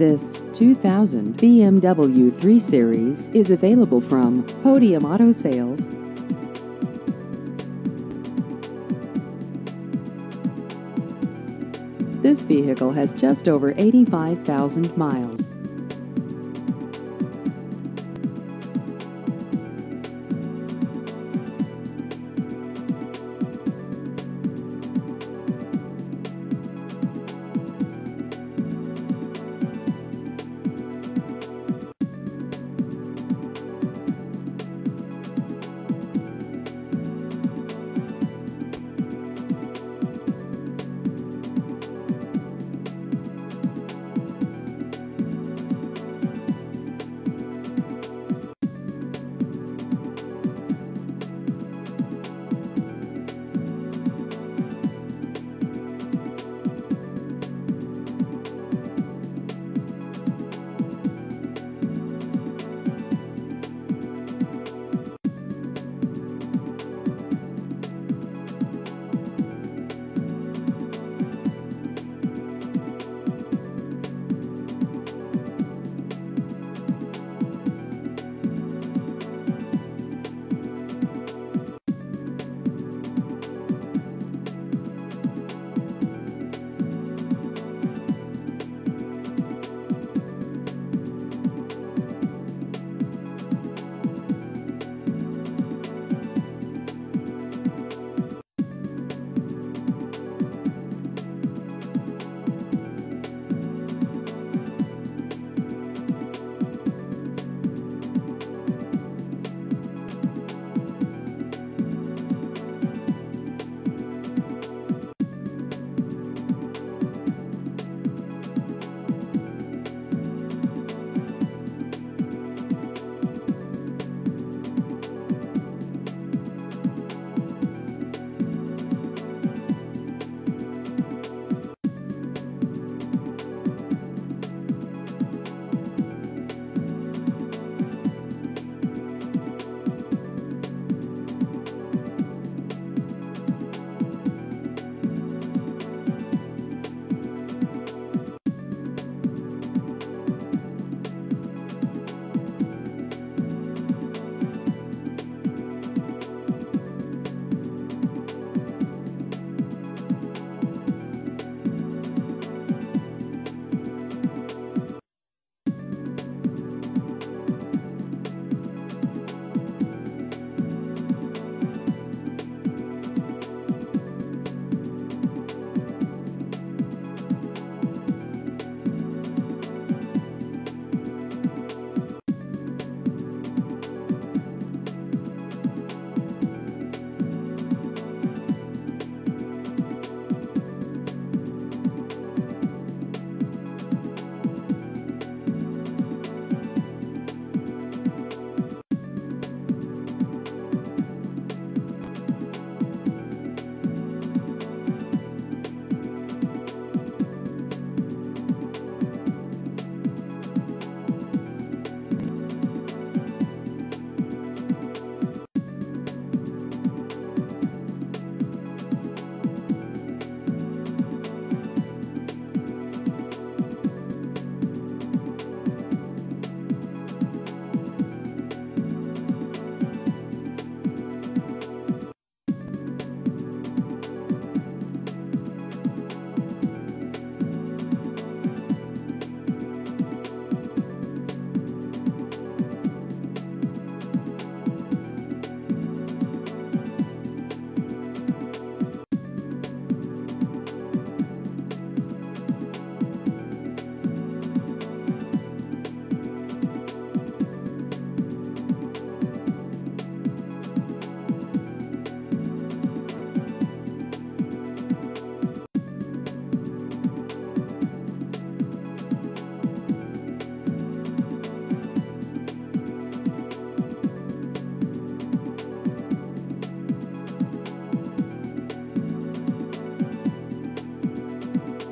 This 2000 BMW 3 Series is available from Podium Auto Sales. This vehicle has just over 85,000 miles.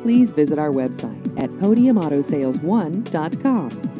Please visit our website at podiumautosales1.com.